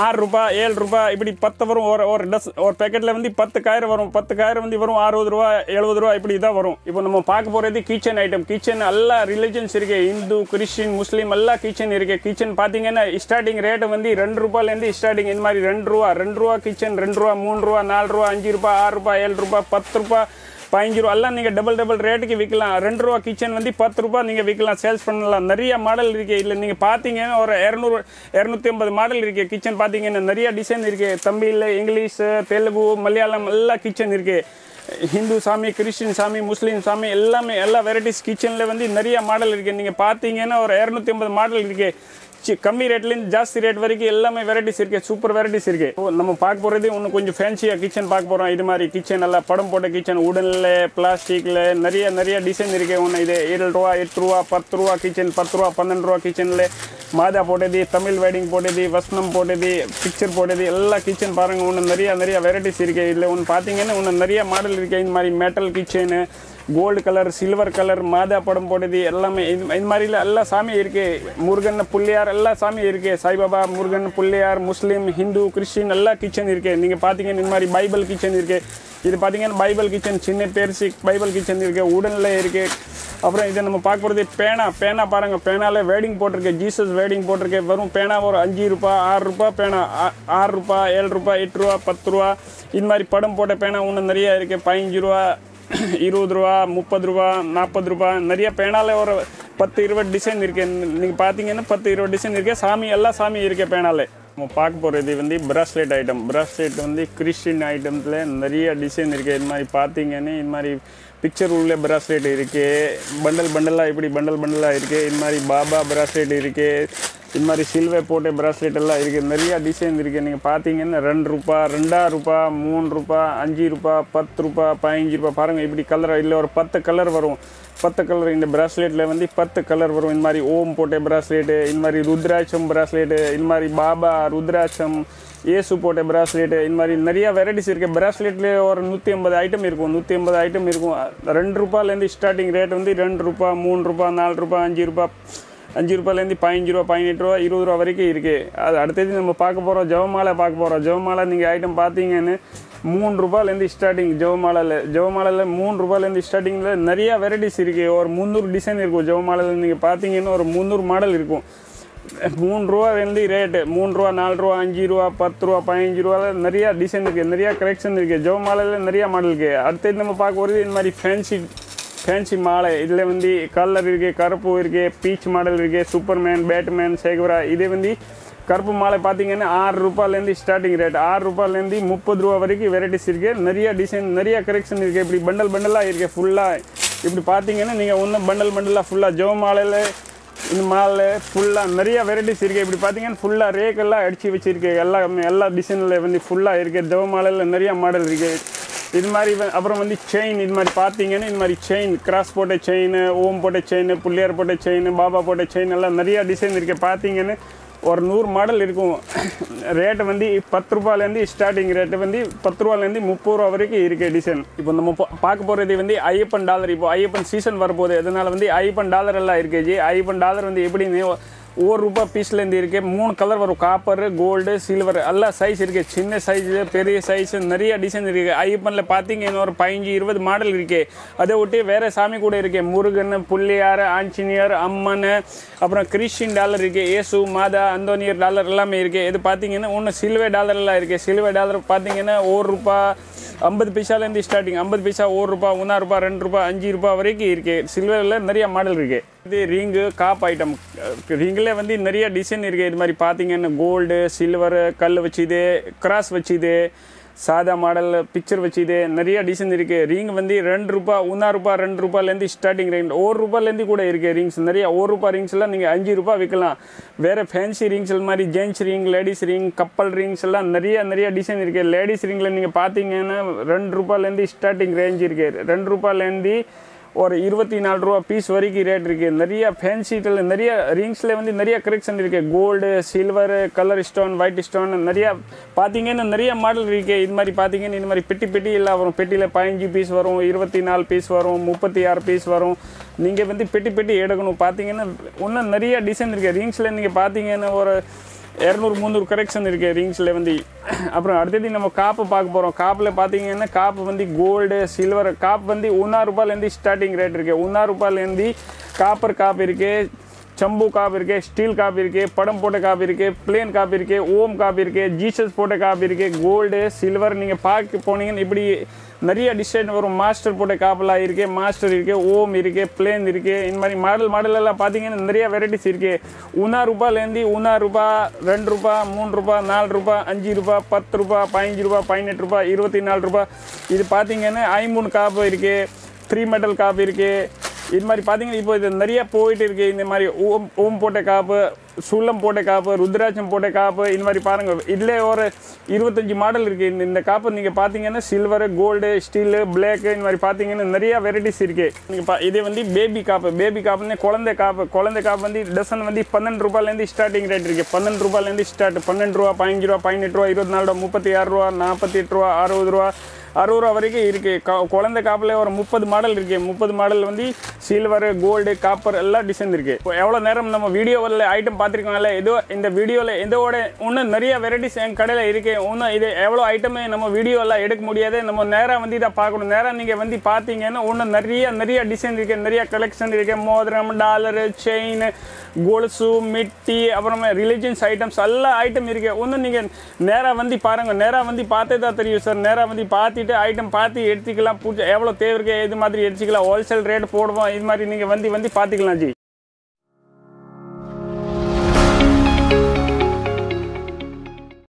ஆறு ரூபாய் ஏழு ரூபாய் இப்படி பத்து வரும். ஒரு ஒரு டஸ் ஒரு பேக்கெட்டில் வந்து பத்து காயிரம் வரும். பத்து காயிரம் வந்து வரும் அறுபது ரூபா எழுபது ரூபா இப்படி தான் வரும். இப்போ நம்ம பார்க்க போகிறது கிச்சன் ஐட்டம் கிச்சன் எல்லா ரிலிஜன்ஸ் இருக்கு. இந்து கிறிஸ்டின் முஸ்லீம் எல்லா கிச்சன் இருக்கு. கிச்சன் பார்த்தீங்கன்னா ஸ்டார்டிங் ரேட்டு வந்து ரெண்டு ரூபாயிலேருந்து ஸ்டார்டிங் இந்த மாதிரி ரெண்டு ரூபா. ரெண்டு ரூபா கிச்சன் ரெண்டு ரூபா மூணு ரூபா நாலு ரூபா அஞ்சு ரூபா ஆறு ரூபா ஏழு ரூபா பத்து ரூபா பதினஞ்சு ரூபா எல்லாம் நீங்கள் டபுள் டபுள் ரேட்டுக்கு விற்கலாம் ரெண்டு ரூபா கிச்சன் வந்து பத்து ரூபா நீங்கள் விற்கலாம் சேல்ஸ் பண்ணலாம். நிறைய மாடல் இருக்குது இல்லை நீங்கள் பார்த்தீங்கன்னா ஒரு இரநூறு இரநூத்தி ஐம்பது மாடல் இருக்குது கிச்சன் பார்த்தீங்கன்னா நிறைய டிசைன் இருக்குது தமிழ் இங்கிலீஷ் தெலுங்கு மலையாளம் எல்லா கிச்சன் இருக்குது ஹிந்து சாமி கிறிஸ்டின் சாமி முஸ்லீம் சாமி எல்லாமே எல்லா வெரைட்டிஸ் கிச்சனில் வந்து நிறைய மாடல் இருக்குது நீங்கள் பார்த்தீங்கன்னா ஒரு இரநூத்தி ஐம்பது மாடல் இருக்குது சி- கம்மி ரேட்லேருந்து ஜாஸ்தி ரேட் வரைக்கும் எல்லாமே வெரைட்டிஸ் இருக்கு சூப்பர் வெரைட்டிஸ் இருக்கு. நம்ம பார்க்க போகிறது இன்னும் கொஞ்சம் ஃபேன்சியாக கிச்சன் பார்க்க போகிறோம் இது மாதிரி கிச்சன் எல்லாம் படம் போட்ட கிச்சன் உடனில் பிளாஸ்டிக்கில் நிறைய நிறைய டிசைன் இருக்கு ஒன்று இது ஏழு ரூபா எட்டு ரூபா பத்து ரூபா கிச்சன் பத்து ரூபா பன்னெண்டு ரூபா கிச்சனில் மாதா போட்டது தமிழ் வெட்டிங் போட்டது வசனம் போட்டது பிக்சர் போட்டது எல்லா கிச்சன் பாருங்கள் ஒன்று நிறையா நிறையா வெரைட்டிஸ் இருக்குது இதில் ஒன்று பார்த்தீங்கன்னா ஒன்று நிறைய மாடல் இருக்குது இந்த மாதிரி metal kitchen gold colour silver colour மாதா படம் போட்டது எல்லாமே இது இது மாதிரில எல்லா சாமி இருக்குது முருகன் பிள்ளையார் எல்லா சாமி இருக்குது சாய்பாபா முருகன் பிள்ளையார் முஸ்லீம் ஹிந்து கிறிஸ்டின் எல்லா கிச்சன் இருக்குது நீங்கள் பார்த்தீங்கன்னா இந்த மாதிரி பைபிள் கிச்சன் இருக்குது இது பார்த்தீங்கன்னா பைபிள் கிச்சன் சின்ன பேர்சி பைபிள் கிச்சன் இருக்குது உடனில் இருக்குது அப்புறம் இதை நம்ம பார்க்க போகிறது பேனா. பேனா பாருங்கள் பேனால வேடிங் போட்டிருக்கு. ஜீசஸ் வேடிங் போட்டிருக்கு. வெறும் பேனா ஒரு அஞ்சு ரூபா ஆறு ரூபா பேனா. ஆறு ரூபா ஏழு ரூபா எட்டு ரூபா பத்து ரூபா. இது மாதிரி படம் போட்ட பேனா இன்னும் நிறையா இருக்குது பதினஞ்சு ரூபா (coughs) இருபது ரூபா முப்பது ரூபா நாற்பது ரூபா நிறைய பேனால ஒரு பத்து இருபது டிசைன் இருக்கு. நீங்கள் பார்த்தீங்கன்னா பத்து இருபது டிசைன் இருக்கு. சாமி எல்லா சாமி இருக்கு பேனாலே. நம்ம பார்க்க போகிறது வந்து பிராஸ்லெட் ஐட்டம் பிராஸ்லெட் வந்து கிறிஸ்டின் ஐட்டத்தில் நிறைய டிசைன் இருக்குது இது மாதிரி பார்த்தீங்கன்னா இது மாதிரி பிக்சர் உள்ள பிராஸ்லெட் இருக்குது பண்டல் பண்டலாக இப்படி பண்டல் பண்டலாக இருக்குது இது மாதிரி பாபா பிராஸ்லெட் இருக்குது இது மாதிரி சில்வே போட்டு ப்ராஸ்லெட் எல்லாம் இருக்குது நிறையா டிசைன் இருக்குது நீங்கள் பார்த்தீங்கன்னா ரெண்டு ரூபா ரெண்டாயிரம் ரூபா மூணு ரூபா அஞ்சு ரூபா பத்து ரூபா பதினஞ்சு ரூபா. பாருங்கள் இப்படி கலர் இல்லை ஒரு பத்து கலர் வரும். பத்து கலர் இந்த ப்ராஸ்லெட்டில் வந்து பத்து கலர் வரும். இந்த மாதிரி ஓம் போட்ட ப்ராஸ்லெட்டு இந்த மாதிரி ருத்ராட்சம் ப்ராஸ்லெட்டு இந்த மாதிரி பாபா ருத்ராட்சம் ஏசு போட்ட ப்ராஸ்லெட்டு இந்த மாதிரி நிறையா வெரைட்டிஸ் இருக்குது ப்ராஸ்லெட்லேயே ஒரு நூற்றி ஐம்பது ஐட்டம் இருக்கும். நூற்றி ஐம்பது ஐட்டம் இருக்கும். ரெண்டு ரூபாலேருந்து ஸ்டார்டிங் ரேட் வந்து ரெண்டு ரூபா மூணு ரூபா நாலு ரூபா அஞ்சு ரூபா. அஞ்சு ரூபாயிலேருந்து பதினஞ்சு ரூபா பதினெட்டு ரூபா இருபது ரூபா வரைக்கும் இருக்குது அது அடுத்தது நம்ம பார்க்க போகிறோம் ஜவமாலை பார்க்க போகிறோம் ஜவமாலை நீங்கள் ஐட்டம் பார்த்தீங்கன்னு மூணு ரூபாயிலேருந்து ஸ்டார்டிங் ஜவமாலையில் ஜவமாலையில் மூணு ரூபாயிலேருந்து ஸ்டார்டிங்கில் நிறையா வெரைட்டிஸ் இருக்குது ஒரு முந்நூறு டிசைன் இருக்கும் ஜவமாலையில். நீங்கள் பார்த்தீங்கன்னா ஒரு முந்நூறு மாடல் இருக்கும். மூணு ரூபாலேருந்து ரேட்டு மூணு ரூபா நாலு ரூபா அஞ்சு ரூபா பத்து ரூபா பதினஞ்சு ரூபாவில் நிறையா டிசைன் இருக்குது நிறையா கலெக்ஷன் இருக்குது ஜவமாலையில் நிறையா மாடல் இருக்குது அடுத்தது நம்ம பார்க்க போகிறது இந்த மாதிரி ஃபேன்சி ஃபேன்சி மாலை. இதில் வந்து கலர் இருக்குது கருப்பு இருக்குது பீச் மாடல் இருக்குது சூப்பர்மேன் பேட்மேன் சேகுரா இதே வந்து கருப்பு மாலை பார்த்தீங்கன்னா ஆறு ரூபாயிலேருந்து ஸ்டார்டிங் ரேட் ஆறு ரூபாயிலேருந்து முப்பது ரூபா வரைக்கும் வெரைட்டிஸ் இருக்குது நிறைய டிசைன் நிறைய கரெக்ஷன் இருக்குது இப்படி பண்டல் பண்டலாக இருக்குது ஃபுல்லாக இப்படி பார்த்தீங்கன்னா நீங்கள் ஒன்றும் பண்டல் பண்டலாக ஃபுல்லாக ஜோ மாலையில் இந்த மாலை ஃபுல்லாக நிறைய வெரைட்டிஸ் இருக்குது இப்படி பார்த்தீங்கன்னா ஃபுல்லாக ரேக்கெல்லாம் அடித்து வச்சுருக்கு. எல்லாமே எல்லா டிசைனில் வந்து ஃபுல்லாக இருக்குது ஜோ மாலையில் நிறைய மாடல் இருக்குது இது மாதிரி வ- அப்புறம் வந்து செயின் இது மாதிரி பார்த்தீங்கன்னா இது மாதிரி செயின் கிராஸ் போட்ட செயின் ஓம் போட்ட செயின் புள்ளியார் போட்ட செயின் பாபா போட்ட செயின் எல்லாம் நிறையா டிசைன் இருக்குது பார்த்தீங்கன்னு ஒரு நூறு மாடல் இருக்கும். (coughs) ரேட்டு வந்து பத்து ரூபாயிலேருந்து ஸ்டார்டிங் ரேட்டு வந்து பத்து ரூபாயிலேருந்து முப்பது ரூபா வரைக்கும் இருக்குது டிசைன் இப்போ நம்ம பார்க்க போகிறது வந்து ஐயப்பன் டாலர் இப்போ ஐயப்பன் சீசன் வரப்போகுது. அதனால் வந்து ஐயப்பன் டாலர் எல்லாம் இருக்குது ஐயப்பன் டாலர் வந்து எப்படின்னு ஒரு ரூபா பீஸ்லேருந்து இருக்குது மூணு கலர் வரும். காப்பரு கோல்டு சில்வர் எல்லாம் சைஸ் இருக்குது சின்ன சைஸு பெரிய சைஸு நிறைய டிசைன் இருக்குது ஐயப்பனில் பார்த்தீங்க இன்னொரு பதினஞ்சு இருபது மாடல் இருக்குது அதை விட்டு வேறு சாமி கூட இருக்குது முருகன் புள்ளியார் ஆஞ்சநேயர் அம்மன் அப்புறம் கிறிஸ்டின் டாலர் இருக்குது ஏசு மாதா அந்தோனியர் டாலர் எல்லாமே இருக்குது இது பார்த்தீங்கன்னா ஒன்று சில்வர் டாலர் எல்லாம் சில்வர் டாலர் பார்த்தீங்கன்னா ஒரு ரூபா ஐம்பது பைசாலேருந்து ஸ்டார்டிங் ஐம்பது பைசா ஒரு ரூபா ஒன்றா ரூபா ரெண்டு ரூபா அஞ்சு ரூபா வரைக்கும் இருக்கு. சில்வரில் நிறைய மாடல் இருக்கு. இது ரிங்கு காப் ஐட்டம் ரிங்கில் வந்து நிறைய டிசைன் இருக்கு. இது மாதிரி பார்த்தீங்கன்னா கோல்டு சில்வரு கல் வச்சுது கிராஸ் வச்சுது சாதா மாடலில் பிக்சர் வச்சுது நிறைய டிசைன் இருக்குது ரிங் வந்து ரெண்டு ரூபா ஒன்றா ரூபா ரெண்டு ரூபாலேருந்து ஸ்டார்டிங் ரேஞ்ச் ஒரு ரூபாலேருந்து கூட இருக்குது ரிங்ஸ் நிறைய ஒரு ரூபா ரிங்ஸ்லாம் நீங்கள் அஞ்சு ரூபா விற்கலாம். வேறு ஃபேன்சி ரிங்ஸ் மாதிரி ஜென்ஸ் ரிங் லேடிஸ் ரிங் கப்பல் ரிங்ஸ் எல்லாம் நிறைய நிறைய டிசைன் இருக்குது லேடிஸ் ரிங்கில் நீங்கள் பார்த்தீங்கன்னா ரெண்டு ரூபாலேருந்து ஸ்டார்டிங் ரேஞ்ச் இருக்குது ரெண்டு ரூபாலேருந்து ஒரு இருபத்தி நாலு ரூபா பீஸ் வரைக்கும் ரேட் இருக்குது நிறைய ஃபேன்சிட்டில் நிறைய ரிங்ஸில் வந்து நிறைய கரெக்ஷன் இருக்குது gold silver colour stone white stone நிறையா பார்த்தீங்கன்னா நிறைய மாடல் இருக்குது இது மாதிரி பார்த்தீங்கன்னா இந்த மாதிரி பெட்டி பெட்டி எல்லாம் வரும். பெட்டியில் பதினஞ்சு பீஸ் வரும் இருபத்தி நாலு பீஸ் வரும் முப்பத்தி ஆறு பீஸ் வரும். நீங்கள் வந்து பெட்டி பெட்டி எடுக்கணும். பார்த்தீங்கன்னா இன்னும் நிறைய டிசைன் இருக்குது ரிங்ஸில் நீங்கள் பார்த்தீங்கன்னா ஒரு இரநூறு முந்நூறு கரெக்ஷன் இருக்குது ரிங்ஸில் வந்து. அப்புறம் அடுத்தது நம்ம காப்பு பார்க்க போகிறோம் காப்பில் பார்த்தீங்கன்னா காப்பு வந்து கோல்டு சில்வர் காப் வந்து ஒன்றா ரூபாயிலேருந்து ஸ்டார்டிங் ரேட் இருக்குது ஒன்றா ரூபாயிலேருந்து காப்பர் காப்பு இருக்குது சம்பு காப் இருக்கு ஸ்டீல் காப்பி இருக்கு படம் போட்ட காப்பி இருக்கு பிளேன் காப்பி இருக்கு ஓம் காப் இருக்கு ஜீசஸ் போட்ட காப்பி இருக்கு கோல்டு சில்வர் நீங்கள் பார்க்க போனீங்கன்னா இப்படி நிறைய டிசைன் வரும். மாஸ்டர் போட்ட காப்பெல்லாம் இருக்குது மாஸ்டர் இருக்குது ஓம் இருக்குது பிளேன் இருக்குது இந்த மாதிரி மாடல் மாடலெல்லாம் பார்த்தீங்கன்னா நிறைய வெரைட்டிஸ் இருக்குது உனா ரூபாலேருந்து உனா ரூபா ரெண்டு ரூபா மூணு ரூபா நாலு ரூபா அஞ்சு ரூபா பத்து ரூபா பதினஞ்சு ரூபா பதினெட்டு ரூபா இருபத்தி நாலு ரூபா. இது பார்த்தீங்கன்னா ஐம்பூன் காப்பு இருக்குது த்ரீ மெட்டல் காப்பு இருக்குது இது மாதிரி பார்த்தீங்கன்னா இப்போ இது நிறைய போயிட்டு இருக்கு. இந்த மாதிரி ஓம் ஓம் போட்ட காப்பு சூலம் போட்ட காப்பு ருத்ராட்சம் போட்ட காப்பு இந்த மாதிரி பாருங்கள் இதில் ஒரு இருபத்தஞ்சி மாடல் இருக்குது இந்த இந்த காப்பு நீங்கள் பார்த்தீங்கன்னா சில்வரு கோல்டு ஸ்டீலு பிளாக் இந்த மாதிரி பார்த்தீங்கன்னா நிறையா வெரைட்டிஸ் இருக்குது நீங்கள் பா- இது வந்து பேபி காப்பு. பேபி காப்புன்னு குழந்தை காப்பு. குழந்தை காப்பு வந்து டசன் வந்து பன்னெண்டு ரூபாயிலேருந்து ஸ்டார்டிங் ரேட் இருக்குது பன்னெண்டு ரூபாயிலேருந்து ஸ்டார்ட் பன்னெண்டு ரூபா பதினஞ்சு ரூபா பதினெட்டு ரூபா இருபத்தி நாலு ரூபா முப்பத்தி ஆறு ரூபா நாற்பத்தி எட்டு ரூபா அறுபது ரூபா அறுபது ரூபா வரைக்கும் இருக்குது க- குழந்தை காப்பில் ஒரு முப்பது மாடல் இருக்குது முப்பது மாடல் வந்து சில்வர் கோல்டு காப்பர் எல்லாம் டிசைன் இருக்குது இப்போ எவ்வளோ நேரம் நம்ம வீடியோவில் ஐட்டம் பார்த்துருக்கோம்ல ஏதோ இந்த வீடியோவில் இதோட இன்னும் நிறைய வெரைட்டிஸ் என் கடையில் இருக்குது இன்னும் இது எவ்வளோ ஐட்டமே நம்ம வீடியோவில் எடுக்க முடியாது. நம்ம நேராக வந்து இதை பார்க்கணும். நேராக நீங்கள் வந்து பார்த்தீங்கன்னா இன்னும் நிறைய நிறைய டிசைன் இருக்குது நிறைய கலெக்ஷன் இருக்குது மோதிரம் டாலரு செயின் கொலுசு மிட்டி அப்புறமா ரிலிஜியன்ஸ் ஐட்டம்ஸ் எல்லா ஐட்டம் இருக்குது இன்னும் நீங்கள் நேராக வந்து பாருங்கள் நேராக வந்து பார்த்தே தான் தெரியும் சார் நேராக வந்து பார்த்துட்டு ஐட்டம் பார்த்து எடுத்துக்கலாம். பூஜை எவ்வளோ தேவை இது மாதிரி எடுத்துக்கலாம். ஹோல்சேல் ரேட் போடுவோம். இது மாதிரி நீங்கள் வந்து வந்து பார்த்துக்கலாம் ஜி.